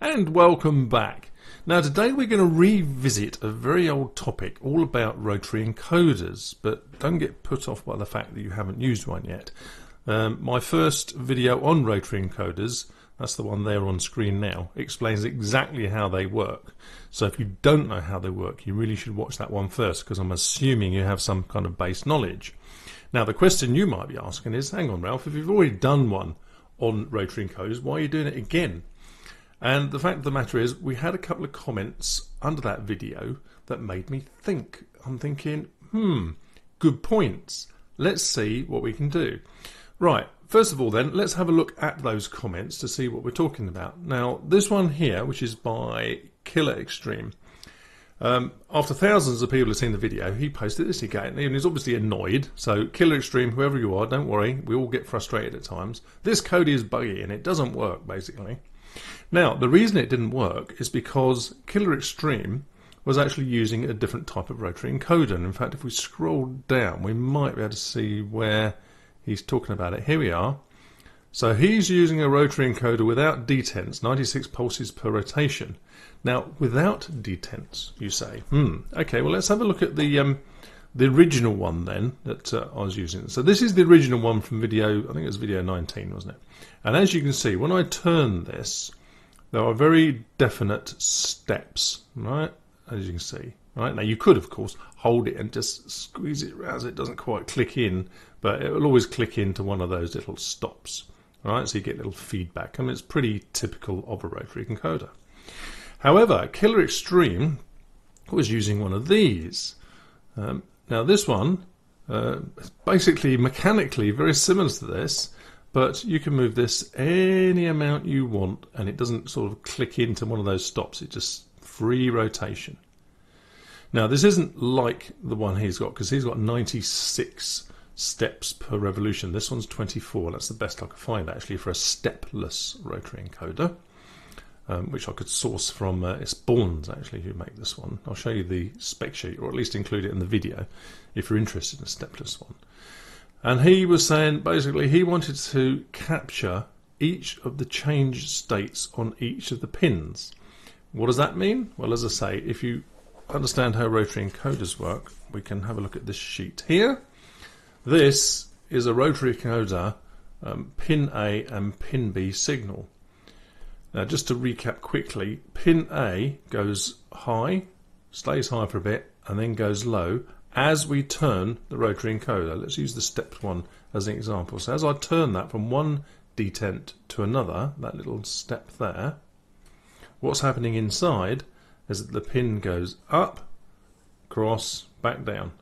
And welcome back. Now today we're going to revisit a very old topic all about rotary encoders, but don't get put off by the fact that you haven't used one yet. Um, my first video on rotary encoders, that's the one there on screen now, explains exactly how they work. So if you don't know how they work, you really should watch that one first because I'm assuming you have some kind of base knowledge. Now the question you might be asking is, hang on Ralph, if you've already done one on rotary encoders, why are you doing it again? And the fact of the matter is, we had a couple of comments under that video that made me think. I'm thinking, hmm, good points. Let's see what we can do. Right, first of all, then, let's have a look at those comments to see what we're talking about. Now, this one here, which is by Killer Extreme, um, after thousands of people have seen the video, he posted this again, and he's obviously annoyed. So, Killer Extreme, whoever you are, don't worry, we all get frustrated at times. This code is buggy and it doesn't work, basically. Now, the reason it didn't work is because Killer Extreme was actually using a different type of rotary encoder. And in fact, if we scroll down, we might be able to see where he's talking about it. Here we are. So he's using a rotary encoder without detents, 96 pulses per rotation. Now, without detents, you say, hmm, okay, well, let's have a look at the um, the original one then that uh, I was using. So this is the original one from video, I think it was video 19, wasn't it? And as you can see, when I turn this, there are very definite steps, right? As you can see, right? Now you could, of course, hold it and just squeeze it around so it doesn't quite click in, but it will always click into one of those little stops, right? So you get little feedback. I mean, it's pretty typical of a rotary encoder. However, Killer Extreme was using one of these. Um, now this one, uh, basically mechanically very similar to this, but you can move this any amount you want and it doesn't sort of click into one of those stops. It's just free rotation. Now this isn't like the one he's got because he's got 96 steps per revolution. This one's 24. That's the best I could find actually for a stepless rotary encoder. Um, which I could source from uh, it's Bourns actually who make this one. I'll show you the spec sheet or at least include it in the video if you're interested in a stepless one. And he was saying basically he wanted to capture each of the change states on each of the pins. What does that mean? Well, as I say, if you understand how rotary encoders work, we can have a look at this sheet here. This is a rotary encoder um, pin A and pin B signal. Now, just to recap quickly, pin A goes high, stays high for a bit, and then goes low, as we turn the rotary encoder. Let's use the step one as an example. So as I turn that from one detent to another, that little step there, what's happening inside is that the pin goes up, cross, back down.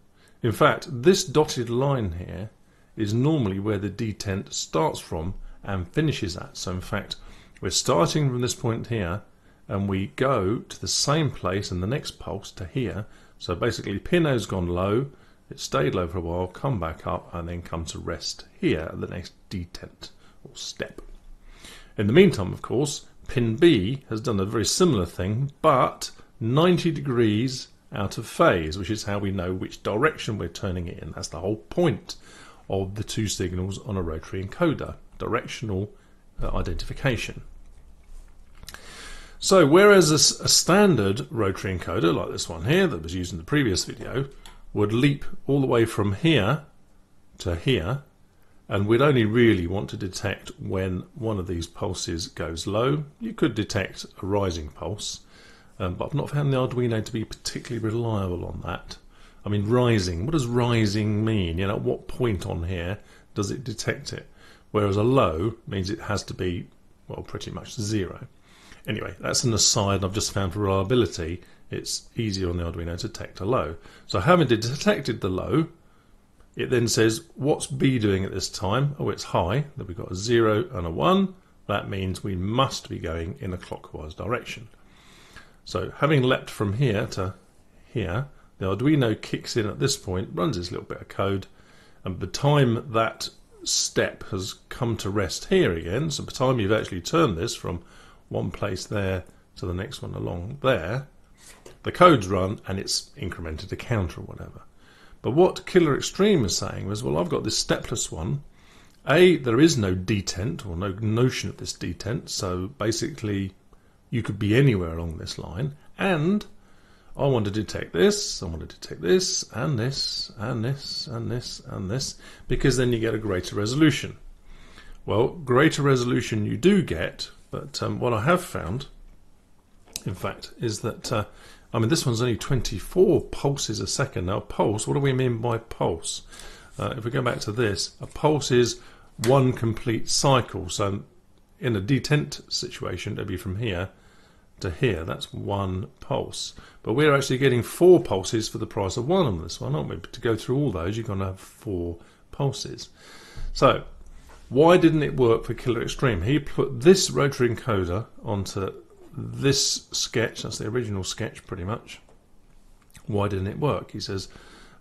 In fact, this dotted line here is normally where the detent starts from and finishes at. So in fact, we're starting from this point here and we go to the same place in the next pulse to here so basically pin O's gone low, it stayed low for a while, come back up and then come to rest here at the next detent or step. In the meantime, of course, pin B has done a very similar thing, but 90 degrees out of phase, which is how we know which direction we're turning it in. That's the whole point of the two signals on a rotary encoder, directional uh, identification. So whereas a, a, standard rotary encoder, like this one here that was used in the previous video, would leap all the way from here to here, and we'd only really want to detect when one of these pulses goes low. You could detect a rising pulse, um, but I've not found the Arduino to be particularly reliable on that. I mean, rising, what does rising mean? You know, at what point on here does it detect it? Whereas a low means it has to be, well, pretty much zero. Anyway, that's an aside I've just found for reliability. It's easier on the Arduino to detect a low. So having detected the low, it then says, what's B doing at this time? Oh, it's high. Then we've got a 0 and a 1. That means we must be going in a clockwise direction. So having leapt from here to here, the Arduino kicks in at this point, runs its little bit of code, and by the time that step has come to rest here again, so by the time you've actually turned this from one place there to the next one along there, the code's run and it's incremented a counter or whatever. But what Killer Extreme is saying was, well, I've got this stepless one. A, there is no detent or no notion of this detent, so basically you could be anywhere along this line, and I want to detect this, I want to detect this, and this, and this, and this, and this, because then you get a greater resolution. Well, greater resolution you do get, but um, what I have found, in fact, is that, uh, I mean, this one's only 24 pulses a second. Now, pulse, what do we mean by pulse? Uh, if we go back to this, a pulse is one complete cycle. So in a detent situation, it'd be from here to here. That's one pulse. But we're actually getting four pulses for the price of one on this one, aren't we? But to go through all those, you're going to have four pulses. So why didn't it work for Killer Extreme? He put this rotary encoder onto this sketch. That's the original sketch, pretty much. Why didn't it work? He says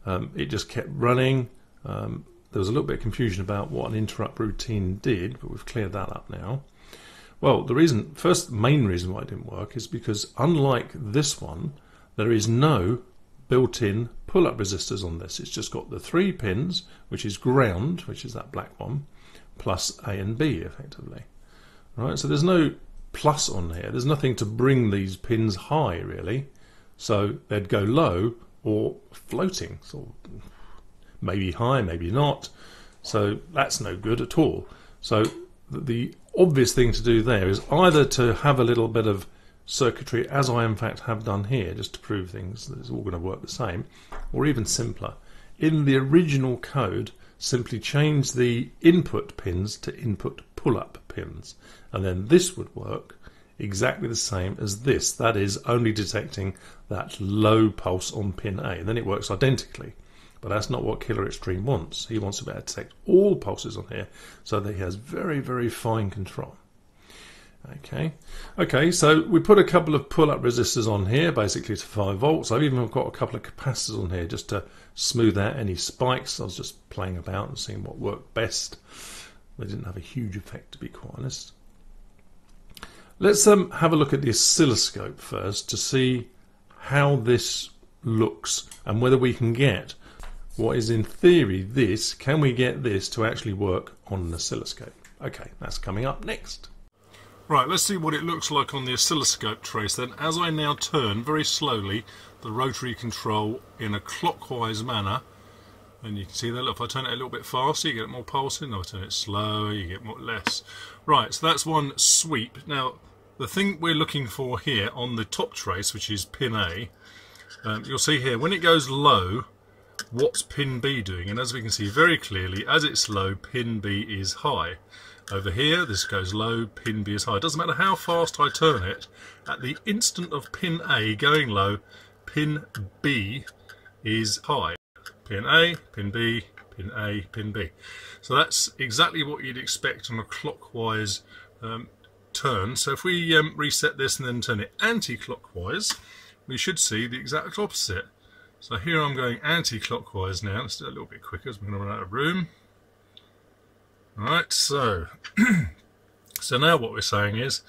um, it just kept running. Um, there was a little bit of confusion about what an interrupt routine did, but we've cleared that up now. Well, the reason, first main reason why it didn't work is because unlike this one, there is no built-in pull-up resistors on this. It's just got the three pins, which is ground, which is that black one, plus A and B effectively. Right, so there's no plus on here. There's nothing to bring these pins high really. So they'd go low or floating, so maybe high, maybe not. So that's no good at all. So the obvious thing to do there is either to have a little bit of circuitry, as I in fact have done here, just to prove things that it's all going to work the same, or even simpler. In the original code, simply change the input pins to input pull-up pins, and then this would work exactly the same as this. That is only detecting that low pulse on pin A, and then it works identically. But that's not what Killer Extreme wants. He wants to be able to detect all pulses on here so that he has very, very fine control. Okay, okay, so we put a couple of pull-up resistors on here, basically to 5 volts. I've even got a couple of capacitors on here just to smooth out any spikes. I was just playing about and seeing what worked best. They didn't have a huge effect, to be quite honest. Let's um, have a look at the oscilloscope first to see how this looks and whether we can get what is in theory this, can we get this to actually work on an oscilloscope? Okay, that's coming up next. Right, let's see what it looks like on the oscilloscope trace then. As I now turn very slowly the rotary control in a clockwise manner, and you can see that, look, if I turn it a little bit faster, you get more pulsing. If I turn it slower, you get more less. Right, so that's one sweep. Now, the thing we're looking for here on the top trace, which is pin A, um, you'll see here, when it goes low, what's pin B doing? And as we can see very clearly, as it's low, pin B is high. Over here, this goes low, pin B is high. Doesn't matter how fast I turn it, at the instant of pin A going low, pin B is high. Pin A, pin B, pin A, pin B. So that's exactly what you'd expect on a clockwise um, turn. So if we um, reset this and then turn it anti-clockwise, we should see the exact opposite. So here I'm going anti-clockwise now. Let's do it a little bit quicker as we're going to run out of room. Right, so so now what we're saying is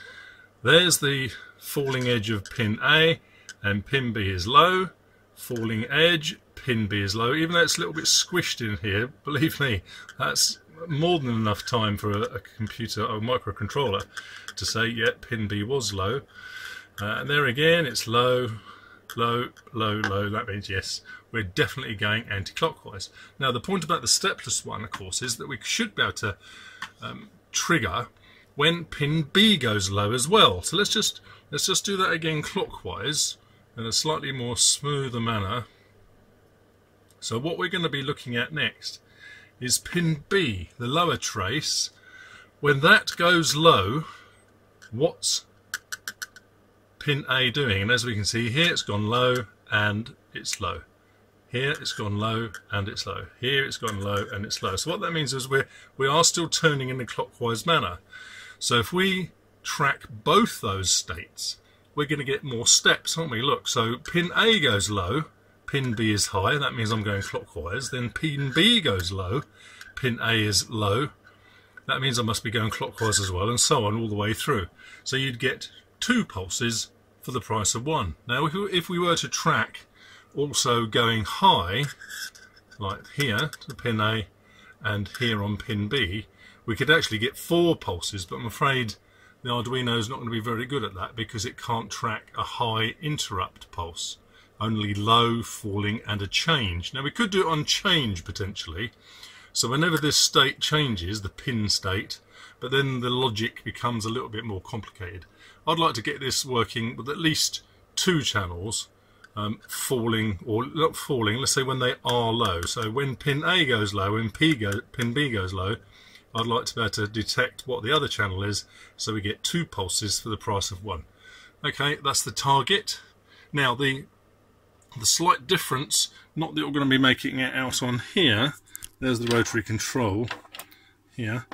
there's the falling edge of pin A and pin B is low. Falling edge, pin B is low. Even though it's a little bit squished in here, believe me, that's more than enough time for a, a computer or microcontroller to say, yeah, pin B was low. Uh, and there again, it's low, low, low, low. That means yes, we're definitely going anti-clockwise. Now the point about the stepless one, of course, is that we should be able to um, trigger when pin B goes low as well. So let's just let's just do that again clockwise in a slightly more smoother manner. So what we're going to be looking at next is pin B, the lower trace. When that goes low, what's pin A doing? And as we can see here, it's gone low and it's low. Here it's gone low and it's low. Here it's gone low and it's low. So what that means is we're, we are still turning in a clockwise manner. So if we track both those states, we're going to get more steps, aren't we? Look, so pin A goes low, pin B is high, that means I'm going clockwise. Then pin B goes low, pin A is low, that means I must be going clockwise as well, and so on all the way through. So you'd get two pulses for the price of one. Now, if we, were to track also going high, like here to pin A and here on pin B, we could actually get four pulses, but I'm afraid the Arduino is not going to be very good at that because it can't track a high interrupt pulse, only low, falling, and a change. Now we could do it on change potentially. So whenever this state changes, the pin state, but then the logic becomes a little bit more complicated. I'd like to get this working with at least two channels um, falling, or not falling, let's say when they are low. So when pin A goes low and P go, pin B goes low, I'd like to be able to detect what the other channel is so we get two pulses for the price of one. Okay, that's the target. Now the the slight difference, not that we're going to be making it out on here, there's the rotary control here,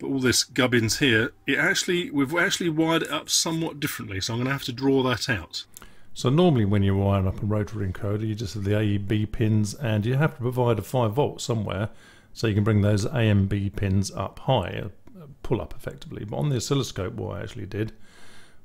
but all this gubbins here, it actually we've actually wired it up somewhat differently, so I'm going to have to draw that out. So normally when you wire up a rotary encoder, you just have the A, B pins, and you have to provide a 5 volt somewhere so you can bring those A and B pins up high, uh, pull up effectively. But on the oscilloscope, what I actually did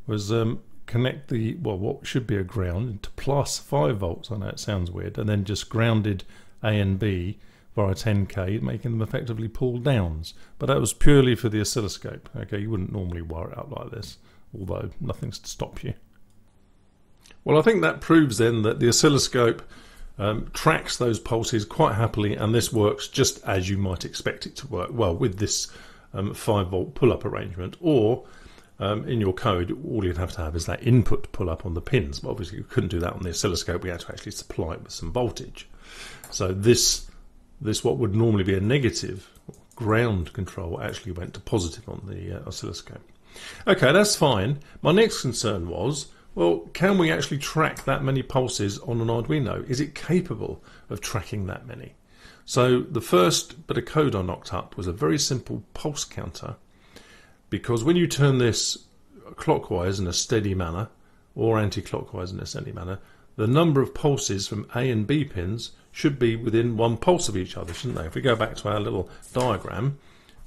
was um, connect the, well, what should be a ground to plus 5 volts. I know it sounds weird. And then just grounded A and B via 10K, making them effectively pull downs. But that was purely for the oscilloscope. Okay, you wouldn't normally wire it up like this, although nothing's to stop you. Well, I think that proves then that the oscilloscope um, tracks those pulses quite happily, and this works just as you might expect it to work. Well, with this um, 5 volt pull up arrangement, or um, in your code, all you'd have to have is that input pull up on the pins. But obviously, you couldn't do that on the oscilloscope. We had to actually supply it with some voltage. So this, this what would normally be a negative ground control actually went to positive on the uh, oscilloscope. Okay, that's fine. My next concern was well, can we actually track that many pulses on an Arduino? Is it capable of tracking that many? So the first bit of code I knocked up was a very simple pulse counter because when you turn this clockwise in a steady manner or anti-clockwise in a steady manner, the number of pulses from A and B pins should be within one pulse of each other, shouldn't they? If we go back to our little diagram,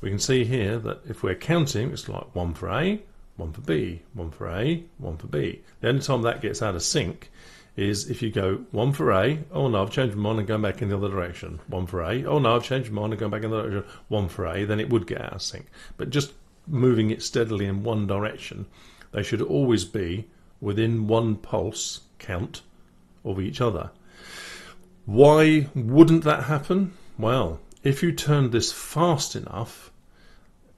we can see here that if we're counting, it's like one for A, one for B, one for A, one for B. The only time that gets out of sync is if you go one for A, oh no, I've changed my mind and gone back in the other direction. One for A, oh no, I've changed my mind and gone back in the other direction. One for A, then it would get out of sync. But just moving it steadily in one direction, they should always be within one pulse count of each other. Why wouldn't that happen? Well, if you turned this fast enough,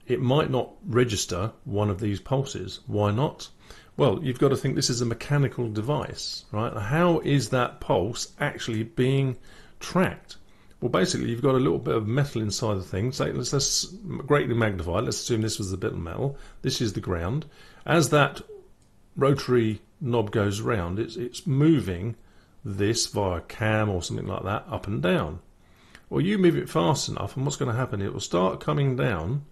it might not register one of these pulses. Why not? Well, you've got to think this is a mechanical device, right? How is that pulse actually being tracked? Well, basically, you've got a little bit of metal inside the thing. Say, let's, let's greatly magnify. Let's assume this was the bit of metal. This is the ground. As that rotary knob goes round, it's, it's moving this via cam or something like that up and down. Well, you move it fast enough, and what's going to happen? It will start coming down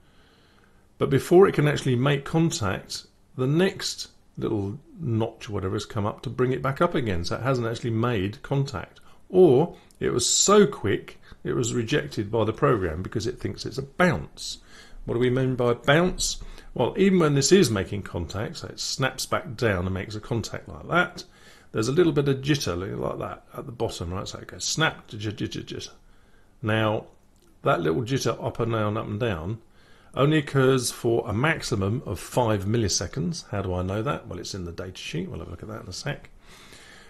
but before it can actually make contact, the next little notch or whatever has come up to bring it back up again. So it hasn't actually made contact. Or it was so quick it was rejected by the program because it thinks it's a bounce. What do we mean by bounce? Well, even when this is making contact, so it snaps back down and makes a contact like that, there's a little bit of jitter like that at the bottom, right? So it goes snap, jitter, jitter, jitter. Now, that little jitter up and down, up and down, only occurs for a maximum of 5 milliseconds. How do I know that? Well, it's in the data sheet. We'll have a look at that in a sec.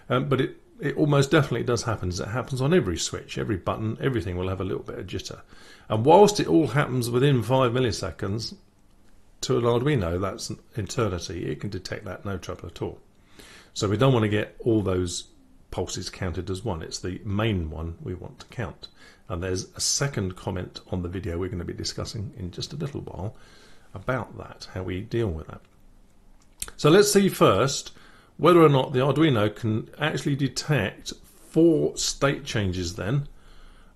Um, but it, it almost definitely does happen. It happens on every switch, every button, everything will have a little bit of jitter. And whilst it all happens within 5 milliseconds, to an Arduino, that's an eternity. It can detect that no trouble at all. So we don't want to get all those pulses counted as one. It's the main one we want to count. And there's a second comment on the video we're going to be discussing in just a little while about that, how we deal with that. So let's see first whether or not the Arduino can actually detect four state changes then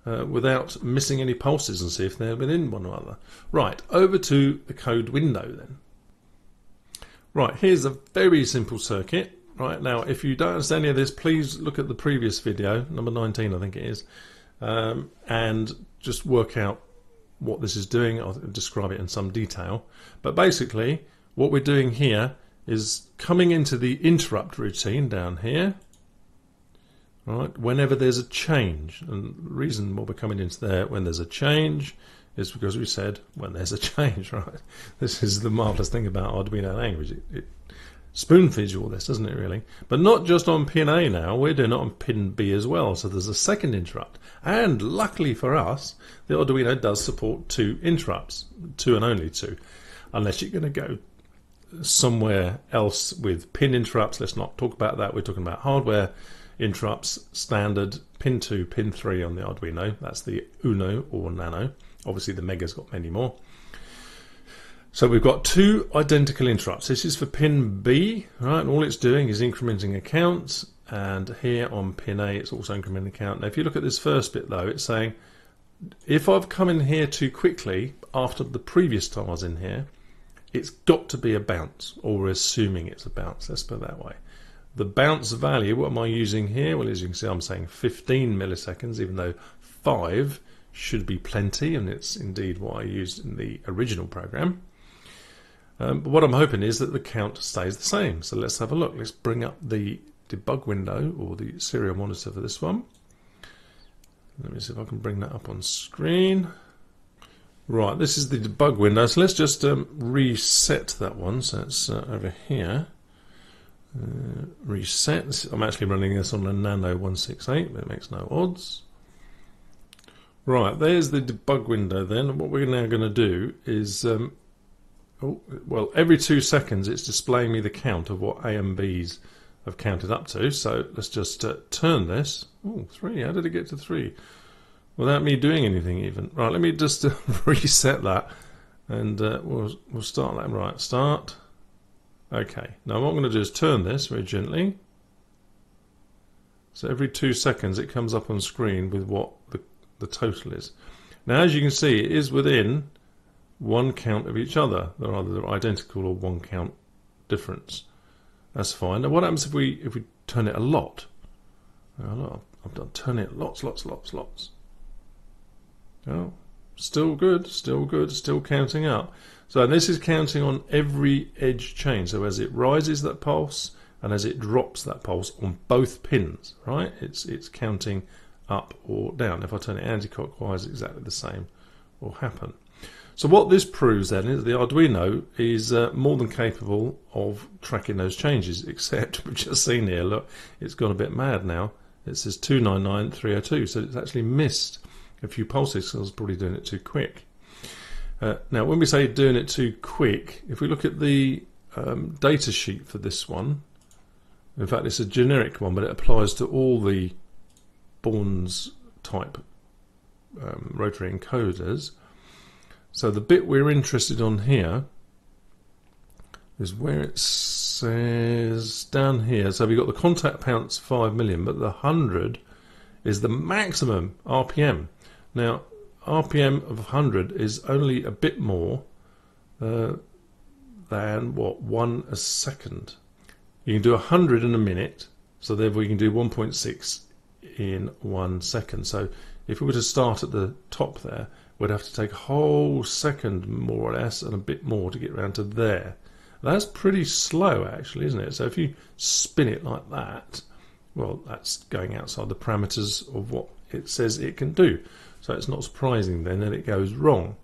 uh, without missing any pulses and see if they're within one another. Right, over to the code window then. Right, here's a very simple circuit. Right, now if you don't understand any of this, please look at the previous video, number 19 I think it is, um, and just work out what this is doing. I'll describe it in some detail. But basically, what we're doing here is coming into the interrupt routine down here. Right, whenever there's a change, and the reason what we're coming into there when there's a change is because we said when there's a change, right? This is the marvelous thing about Arduino language. It, it spoon feeds you all this, doesn't it, really? But not just on pin A now, we're doing it on pin B as well. So there's a second interrupt. And luckily for us, the Arduino does support two interrupts, two and only two, unless you're going to go somewhere else with pin interrupts. Let's not talk about that. We're talking about hardware interrupts, standard pin 2, pin 3 on the Arduino. That's the Uno or Nano. Obviously, the Mega's got many more. So we've got two identical interrupts. This is for pin B, right? And all it's doing is incrementing a count. And here on pin A, it's also incrementing a count. Now, if you look at this first bit though, it's saying if I've come in here too quickly after the previous time I was in here, it's got to be a bounce, or we're assuming it's a bounce. Let's put it that way. The bounce value, what am I using here? Well, as you can see, I'm saying 15 milliseconds, even though 5 should be plenty, and it's indeed what I used in the original program. Um, but what I'm hoping is that the count stays the same. So let's have a look. Let's bring up the debug window, or the serial monitor for this one. Let me see if I can bring that up on screen. Right, this is the debug window. So let's just um, reset that one. So it's uh, over here. Uh, reset. I'm actually running this on a Nano 168, but it makes no odds. Right, there's the debug window then. What we're now going to do is, um, oh, well, every two seconds it's displaying me the count of what A and B's have counted up to. So let's just uh, turn this. Oh, three. How did it get to three? Without me doing anything even. Right, let me just uh, reset that and uh, we'll, we'll start that. Right, start. Okay, now what I'm going to do is turn this very gently. So every two seconds it comes up on screen with what the, the total is. Now as you can see it is within one count of each other. They're either identical or one count difference. That's fine. Now what happens if we if we turn it a lot? I've done turn it lots, lots, lots, lots. Oh, still good, still good, still counting up. So this is counting on every edge change. So as it rises that pulse and as it drops that pulse on both pins, right? It's it's counting up or down. If I turn it anti-clockwise, exactly the same will happen. So what this proves then is the Arduino is uh, more than capable of tracking those changes, except we've just seen here, look, it's gone a bit mad now. It says 299302, so it's actually missed a few pulses, so I was probably doing it too quick. Uh, now, when we say doing it too quick, if we look at the um, data sheet for this one, in fact, it's a generic one, but it applies to all the Bourns type um, rotary encoders. So the bit we're interested on here is where it says down here. So we've got the contact bounce 5 million, but the 100 is the maximum RPM. Now, RPM of 100 is only a bit more uh, than what one a second. You can do 100 in a minute, so therefore you can do 1.6 in one second. So if we were to start at the top there, we'd have to take a whole second more or less and a bit more to get around to there. That's pretty slow actually, isn't it? So if you spin it like that, well, that's going outside the parameters of what it says it can do. So it's not surprising then that it goes wrong.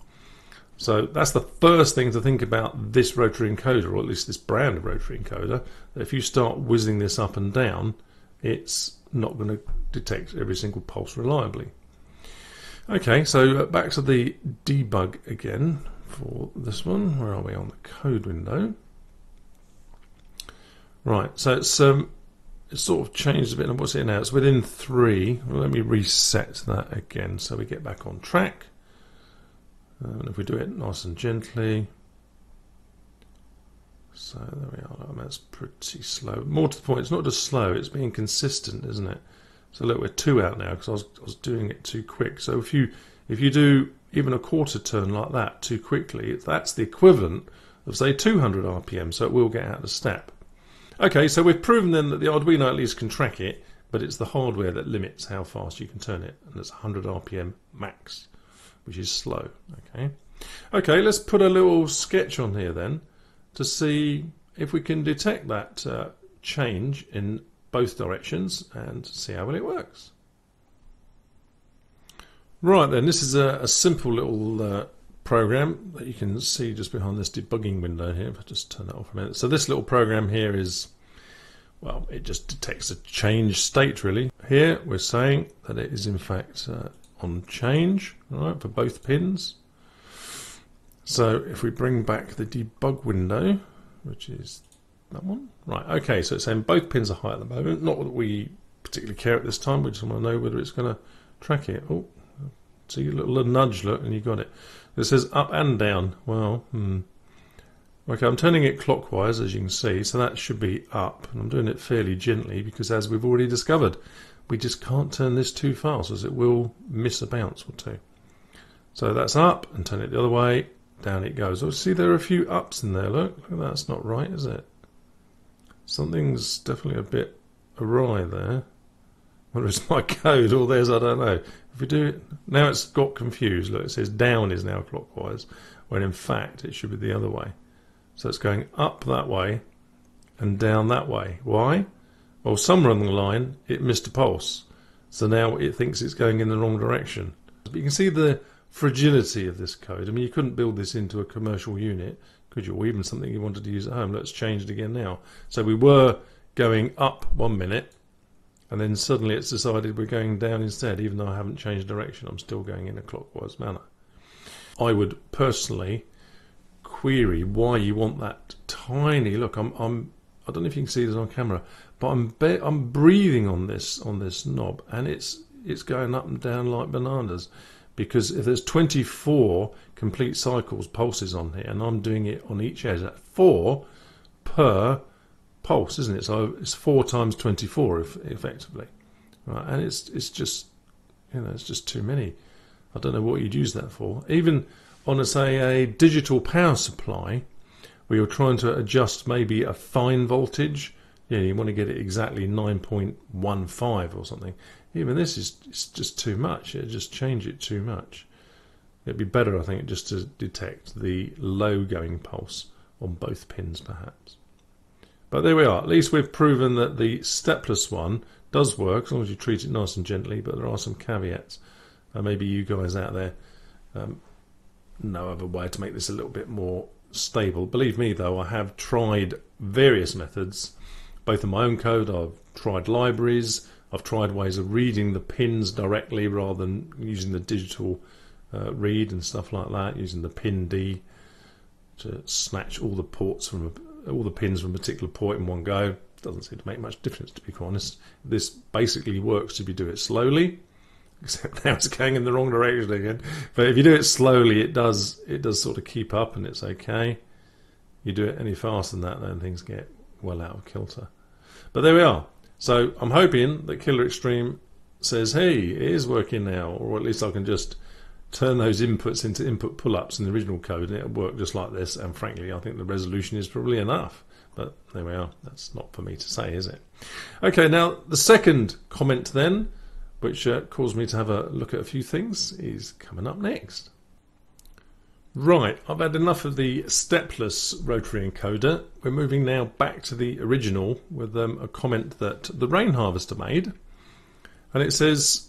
So that's the first thing to think about this rotary encoder, or at least this brand of rotary encoder. If you start whizzing this up and down, it's not going to detect every single pulse reliably. Okay, so uh, back to the debug again for this one. Where are we on the code window? Right, so it's um, it's sort of changed a bit. And what's it now? It's within three. Well, let me reset that again so we get back on track. And if we do it nice and gently. So there we are. That's pretty slow. More to the point, it's not just slow, it's being consistent, isn't it? So look, we're two out now because I was, I was doing it too quick. So if you if you do even a quarter turn like that too quickly, that's the equivalent of say 200 RPM. So it will get out of step. Okay, so we've proven then that the Arduino at least can track it, but it's the hardware that limits how fast you can turn it, and it's 100 RPM max, which is slow. Okay, okay, let's put a little sketch on here then to see if we can detect that uh, change in both directions and see how well it works. Right then, this is a, a simple little uh, program that you can see just behind this debugging window here. If I just turn that off a minute. So this little program here is, well, it just detects a change state really. Here we're saying that it is in fact uh, on change, right, for both pins. So if we bring back the debug window, which is that one, right, okay, so it's saying both pins are high at the moment. Not that we particularly care at this time, we just want to know whether it's going to track it. Oh, See a little nudge, look, and you got it. It says up and down. Well, hmm. Okay, I'm turning it clockwise, as you can see, so that should be up. And I'm doing it fairly gently because, as we've already discovered, we just can't turn this too fast as it will miss a bounce or two. So that's up, and turn it the other way, down it goes. Oh, see, there are a few ups in there. Look, look that's not right, is it? Something's definitely a bit awry there. Whether it's my code or theirs, I don't know. If we do it, now it's got confused. Look, it says down is now clockwise, when in fact it should be the other way. So it's going up that way and down that way. Why? Well, somewhere on the line it missed a pulse. So now it thinks it's going in the wrong direction. But you can see the fragility of this code. I mean, you couldn't build this into a commercial unit, could you? Or even something you wanted to use at home. Let's change it again now. So we were going up one minute and then suddenly it's decided we're going down instead, even though I haven't changed direction, I'm still going in a clockwise manner. I would personally query why you want that tiny look. I'm, I'm I don't know if you can see this on camera, but I'm I'm breathing on this on this knob, and it's it's going up and down like bananas. Because if there's 24 complete cycles pulses on here, and I'm doing it on each edge at four per pulse, isn't it? So it's four times 24 if, effectively, right? And it's it's just you know it's just too many. I don't know what you'd use that for. Even on a say a digital power supply, where you're trying to adjust maybe a fine voltage, yeah, you want to get it exactly 9.15 or something. Even this is it's just too much. It just change it too much. It'd be better, I think, just to detect the low going pulse on both pins, perhaps. But there we are. At least we've proven that the stepless one does work as long as you treat it nice and gently. But there are some caveats. Uh, maybe you guys out there um, know of a way to make this a little bit more stable. Believe me, though, I have tried various methods, both in my own code. I've tried libraries. I've tried ways of reading the pins directly rather than using the digital uh, read and stuff like that, using the pin D to snatch all the ports from all the pins from a particular port in one go. Doesn't seem to make much difference, to be quite honest. This basically works if you do it slowly, except now it's going in the wrong direction again. But if you do it slowly, it does it does sort of keep up, and it's okay. You do it any faster than that, then things get well out of kilter. But there we are. So I'm hoping that Killer Extreme says, "Hey, it is working now," or at least I can just turn those inputs into input pull-ups in the original code and it'll work just like this. And frankly I think the resolution is probably enough. But there we are. That's not for me to say is it? Okay now the second comment then which uh, caused me to have a look at a few things is coming up next Right, I've had enough of the stepless rotary encoder. We're moving now back to the original with um, a comment that the rain harvester made. And it says,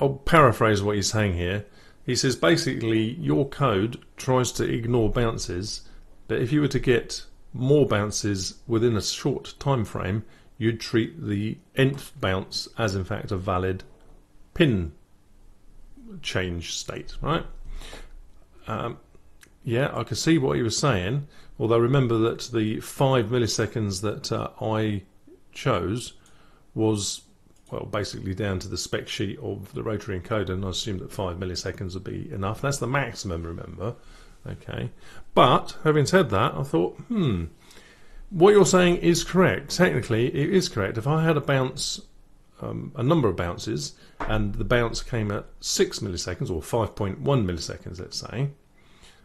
I'll paraphrase what he's saying here. He says basically your code tries to ignore bounces, but if you were to get more bounces within a short time frame, you'd treat the nth bounce as in fact a valid pin change state, right? Um, yeah, I can see what he was saying. Although remember that the five milliseconds that uh, I chose was well, basically down to the spec sheet of the rotary encoder, and I assume that 5 milliseconds would be enough. That's the maximum, remember. Okay. But, having said that, I thought, hmm, what you're saying is correct. Technically, it is correct. If I had a bounce, um, a number of bounces, and the bounce came at 6 milliseconds, or 5.1 milliseconds, let's say,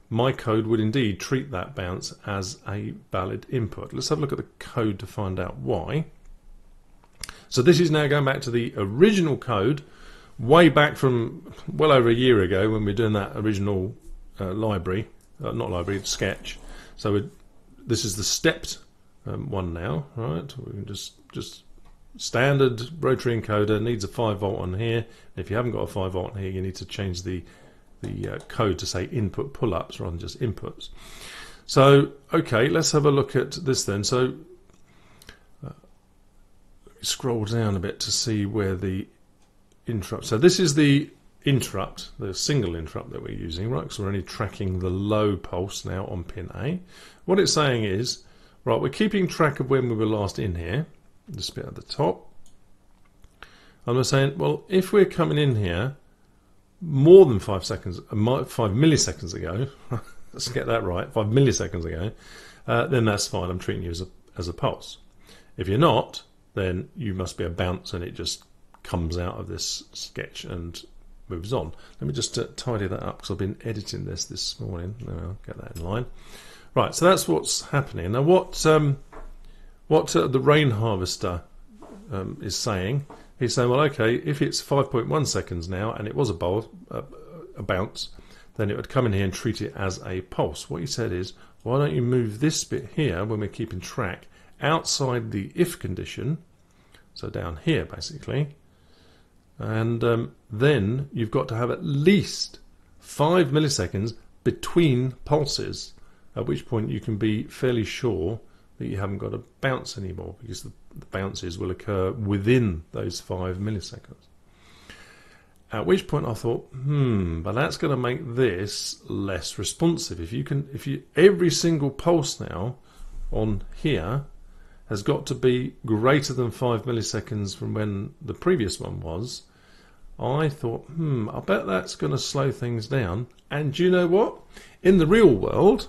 my code would indeed treat that bounce as a valid input. Let's have a look at the code to find out why. So this is now going back to the original code, way back from well over a year ago when we are doing that original uh, library, uh, not library, sketch. So this is the stepped um, one now, right? We can just just standard rotary encoder needs a 5 volt on here. If you haven't got a 5 volt on here, you need to change the the uh, code to say input pull-ups rather than just inputs. So, okay, let's have a look at this then. So, uh, scroll down a bit to see where the interrupt. So this is the interrupt, the single interrupt that we're using, right? Because we're only tracking the low pulse now on pin A. What it's saying is, right, we're keeping track of when we were last in here, this bit at the top. We're saying, well, if we're coming in here more than five seconds, uh, five milliseconds ago, let's get that right, five milliseconds ago, uh, then that's fine. I'm treating you as a, as a pulse. If you're not, then you must be a bounce and it just comes out of this sketch and moves on. Let me just uh, tidy that up because I've been editing this this morning. I'll get that in line. Right, so that's what's happening. Now, what um, what uh, the rain harvester um, is saying he's saying, well, okay, if it's 5.1 seconds now and it was a, bowl, a bounce, then it would come in here and treat it as a pulse. What he said is, why don't you move this bit here when we're keeping track outside the if condition, so down here basically, and um, then you've got to have at least five milliseconds between pulses, at which point you can be fairly sure that you haven't got a bounce anymore because the, the bounces will occur within those five milliseconds. At which point I thought, hmm, but that's going to make this less responsive. If you can, if you every single pulse now on here has got to be greater than five milliseconds from when the previous one was. I thought, hmm, I bet that's going to slow things down. And you know what? In the real world,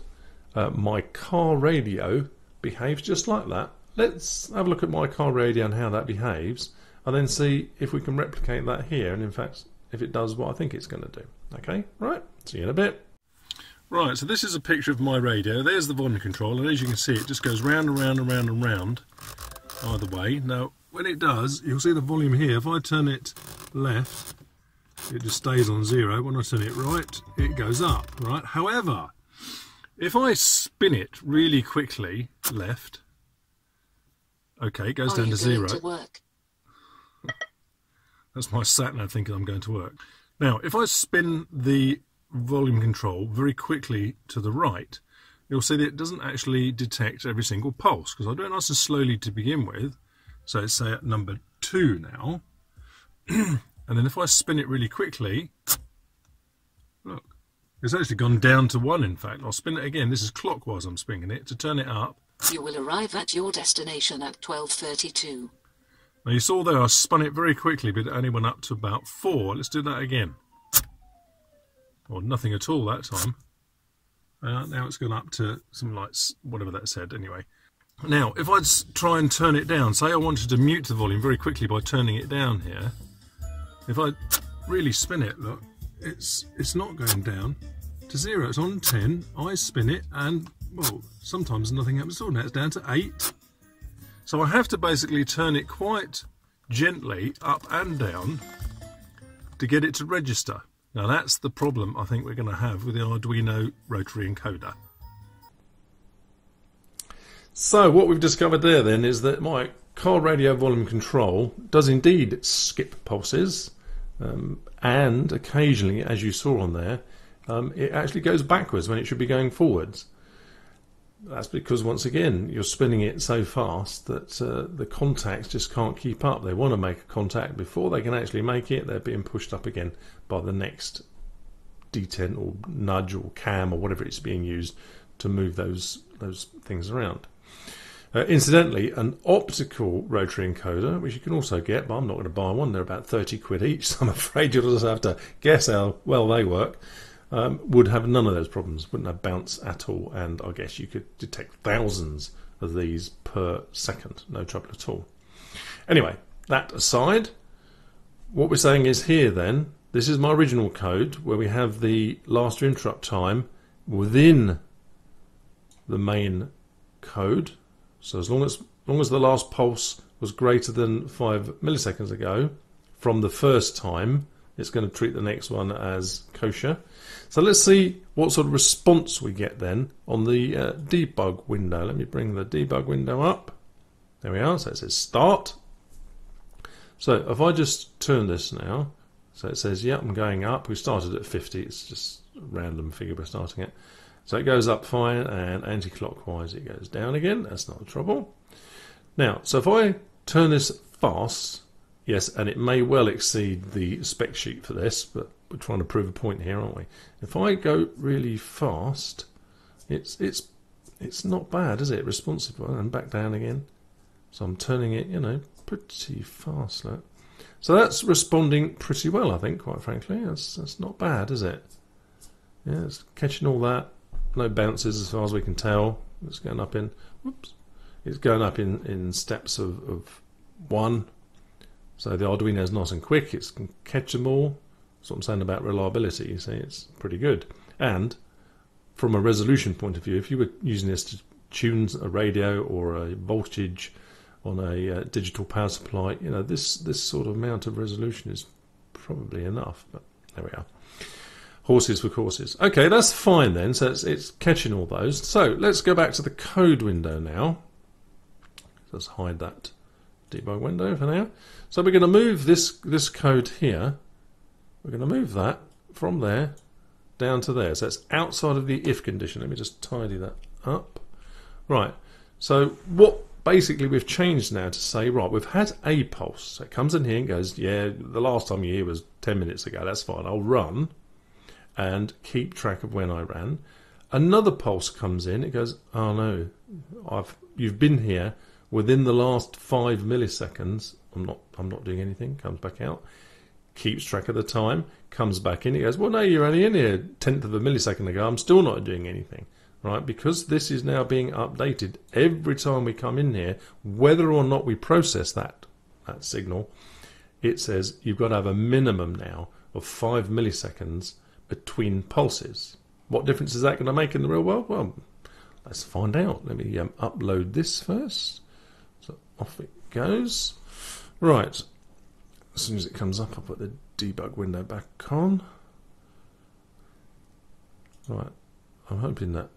uh, my car radio behaves just like that. Let's have a look at my car radio and how that behaves, and then see if we can replicate that here, and in fact, if it does what I think it's going to do. Okay, right, see you in a bit. Right, so this is a picture of my radio. There's the volume control, and as you can see, it just goes round and round and round and round either way. Now, when it does, you'll see the volume here. If I turn it left, it just stays on zero. When I turn it right, it goes up, right? However, if I spin it really quickly left, okay, it goes Are down to zero. To That's my sat nav thinking I'm going to work. Now, if I spin the volume control very quickly to the right, you'll see that it doesn't actually detect every single pulse because I do it nice and slowly to begin with. So it's say at number two now. and then if I spin it really quickly, look, it's actually gone down to one, in fact. I'll spin it again. This is clockwise I'm spinning it. To turn it up... You will arrive at your destination at 12.32. Now you saw there I spun it very quickly, but it only went up to about four. Let's do that again. Or nothing at all that time. Uh, now it's gone up to some lights, whatever that said, anyway. Now, if I try and turn it down, say I wanted to mute the volume very quickly by turning it down here, if I really spin it, look, it's it's not going down to zero. It's on 10. I spin it and, well, sometimes nothing happens at all. Now it's down to 8. So I have to basically turn it quite gently up and down to get it to register. Now that's the problem I think we're going to have with the Arduino rotary encoder. So what we've discovered there then is that my car radio volume control does indeed skip pulses um, and occasionally, as you saw on there, um, it actually goes backwards when it should be going forwards. That's because, once again, you're spinning it so fast that uh, the contacts just can't keep up. They want to make a contact before they can actually make it. They're being pushed up again by the next detent or nudge or cam or whatever it's being used to move those those things around. Uh, incidentally, an optical rotary encoder, which you can also get, but I'm not going to buy one. They're about 30 quid each, so I'm afraid you'll just have to guess how well they work. Um, would have none of those problems, wouldn't have bounce at all, and I guess you could detect thousands of these per second, no trouble at all. Anyway, that aside, what we're saying is here then, this is my original code where we have the last interrupt time within the main code so as long as, long as the last pulse was greater than 5 milliseconds ago from the first time, it's going to treat the next one as kosher. So let's see what sort of response we get then on the uh, debug window. Let me bring the debug window up. There we are. So it says start. So if I just turn this now, so it says, yep, I'm going up. We started at 50. It's just random figure we're starting at. So it goes up fine, and anti-clockwise it goes down again. That's not a trouble. Now, so if I turn this fast, yes, and it may well exceed the spec sheet for this, but we're trying to prove a point here, aren't we? If I go really fast, it's it's it's not bad, is it? Responsive and back down again. So I'm turning it, you know, pretty fast. Look. So that's responding pretty well, I think, quite frankly. That's, that's not bad, is it? Yeah, it's catching all that. No bounces as far as we can tell. It's going up in, whoops, it's going up in, in steps of, of one. So the Arduino is nice and quick. It can catch them all. That's what I'm saying about reliability. You see, it's pretty good. And from a resolution point of view, if you were using this to tune a radio or a voltage on a uh, digital power supply, you know, this, this sort of amount of resolution is probably enough. But there we are. Horses for courses. Okay, that's fine then. So it's, it's catching all those. So let's go back to the code window now. Let's hide that debug window for now. So we're going to move this, this code here. We're going to move that from there down to there. So it's outside of the if condition. Let me just tidy that up. Right. So what basically we've changed now to say, right, we've had a pulse. So it comes in here and goes, yeah, the last time you here was 10 minutes ago. That's fine. I'll run and keep track of when I ran. Another pulse comes in. It goes, oh no, I've you've been here within the last five milliseconds. I'm not I'm not doing anything. Comes back out, keeps track of the time, comes back in. It goes, well, no, you're only in here tenth of a millisecond ago. I'm still not doing anything right? Because this is now being updated every time we come in here, whether or not we process that that signal, it says you've got to have a minimum now of five milliseconds between pulses. What difference is that going to make in the real world? Well, let's find out. Let me um, upload this first. So off it goes. Right. As soon as it comes up, I'll put the debug window back on. Right. I'm hoping that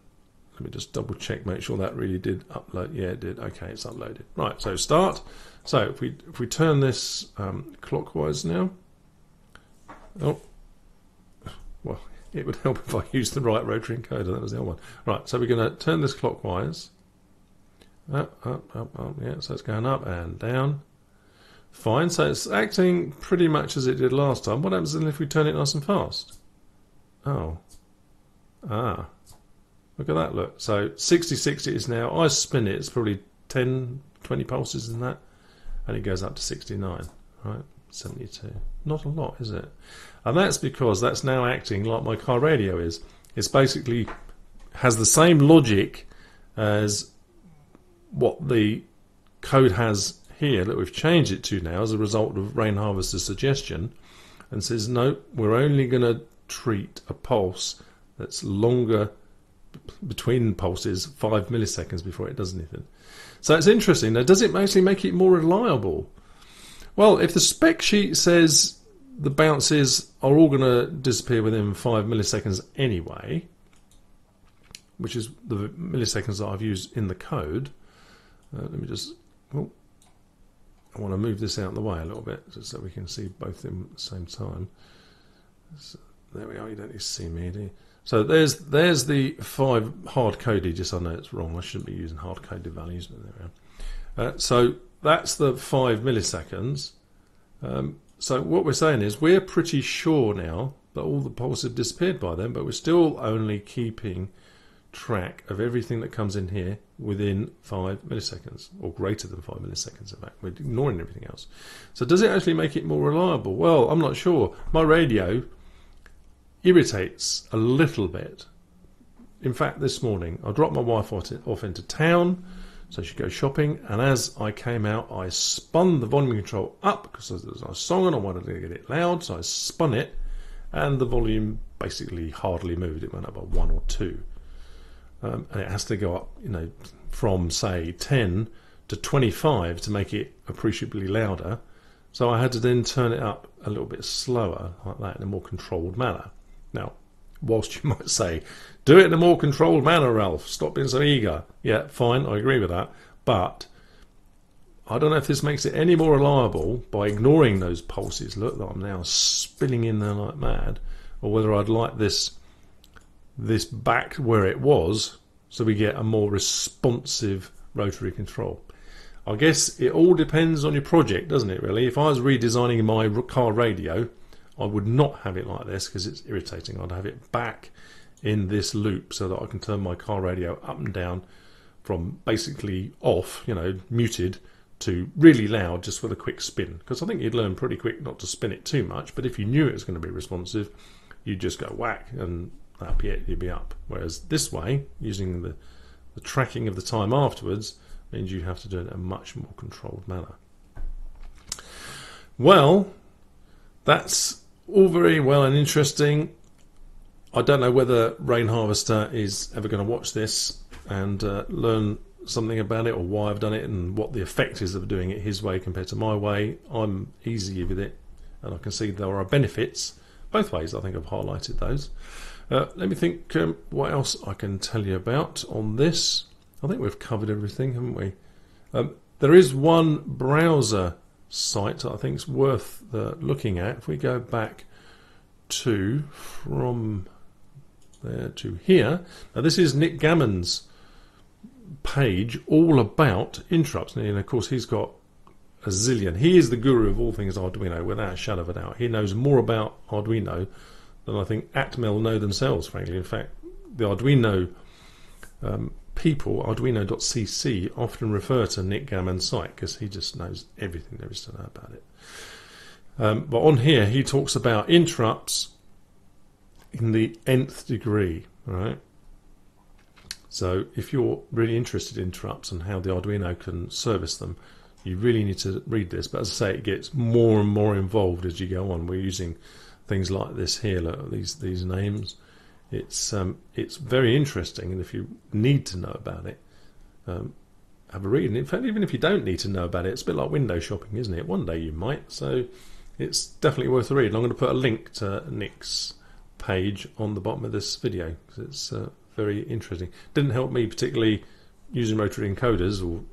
let me just double check, make sure that really did upload. Yeah, it did. Okay, it's uploaded. Right, so start. So if we if we turn this um, clockwise now. Oh, well, it would help if I used the right rotary encoder. That was the other one. Right, so we're going to turn this clockwise. Up, up, up, up. Yeah, so it's going up and down. Fine. So it's acting pretty much as it did last time. What happens then if we turn it nice and fast? Oh. Ah. Look at that, look. So 60, 60 is now, I spin it, it's probably 10, 20 pulses in that, and it goes up to 69, right? 72. Not a lot, is it? And that's because that's now acting like my car radio is. It's basically has the same logic as what the code has here that we've changed it to now as a result of Rain Harvester's suggestion and says, no, we're only going to treat a pulse that's longer between pulses five milliseconds before it does anything. So it's interesting. Now, does it actually make it more reliable? Well, if the spec sheet says the bounces are all going to disappear within five milliseconds anyway, which is the milliseconds that I've used in the code. Uh, let me just. Oh, I want to move this out of the way a little bit so we can see both them at the same time. So, there we are. You don't need to see me, do you? So there's there's the five hard coded. Just I know it's wrong. I shouldn't be using hard coded values, but there we are. Uh, so that's the five milliseconds. Um, so what we're saying is we're pretty sure now that all the pulses have disappeared by then, but we're still only keeping track of everything that comes in here within five milliseconds or greater than five milliseconds. In fact, we're ignoring everything else. So does it actually make it more reliable? Well, I'm not sure. My radio irritates a little bit. In fact, this morning I dropped my wife off into town so she goes shopping, and as I came out, I spun the volume control up because there was a song and I wanted to get it loud, so I spun it, and the volume basically hardly moved. It went up by one or two, um, and it has to go up, you know, from say 10 to 25 to make it appreciably louder. So I had to then turn it up a little bit slower, like that, in a more controlled manner. Now, whilst you might say, do it in a more controlled manner, Ralph, stop being so eager. Yeah, fine, I agree with that. But I don't know if this makes it any more reliable by ignoring those pulses. Look, I'm now spilling in there like mad, or whether I'd like this this back where it was, so we get a more responsive rotary control. I guess it all depends on your project, doesn't it? Really, if I was redesigning my car radio, I would not have it like this because it's irritating. I'd have it back in this loop so that I can turn my car radio up and down from basically off, you know, muted to really loud just with a quick spin. Because I think you'd learn pretty quick not to spin it too much. But if you knew it was going to be responsive, you'd just go whack and be it. You'd be up. Whereas this way, using the, the tracking of the time afterwards, means you have to do it in a much more controlled manner. Well, that's all very well and interesting. I don't know whether Rain Harvester is ever going to watch this and uh, learn something about it or why I've done it and what the effect is of doing it his way compared to my way. I'm easy with it and I can see there are benefits both ways. I think I've highlighted those. Uh, let me think um, what else I can tell you about on this. I think we've covered everything, haven't we? Um, there is one browser site that I think is worth uh, looking at. If we go back to from there to here, now this is Nick Gammon's page all about interrupts, and of course he's got a zillion. He is the guru of all things Arduino, without a shadow of a doubt. He knows more about Arduino than I think Atmel know themselves, frankly. In fact, the Arduino um, people, Arduino.cc, often refer to Nick Gammon's site because he just knows everything there is to know about it. Um, but on here, he talks about interrupts in the nth degree, right? So if you're really interested in interrupts and how the Arduino can service them, you really need to read this. But as I say, it gets more and more involved as you go on. We're using things like this here, look, these these names. It's um, it's very interesting, and if you need to know about it, um, have a read. And in fact, even if you don't need to know about it, it's a bit like window shopping, isn't it? One day you might. So it's definitely worth a read. And I'm going to put a link to Nick's page on the bottom of this video because it's uh, very interesting. Didn't help me particularly using rotary encoders or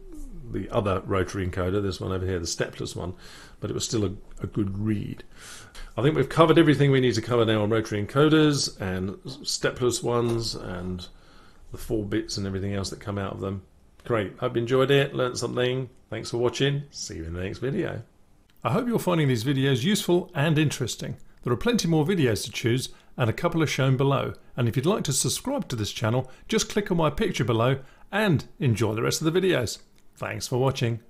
the other rotary encoder, this one over here, the stepless one, but it was still a, a good read. I think we've covered everything we need to cover now on rotary encoders and stepless ones and the four bits and everything else that come out of them. Great. Hope you enjoyed it, learned something. Thanks for watching. See you in the next video. I hope you're finding these videos useful and interesting. There are plenty more videos to choose and a couple are shown below. And if you'd like to subscribe to this channel, just click on my picture below and enjoy the rest of the videos. Thanks for watching.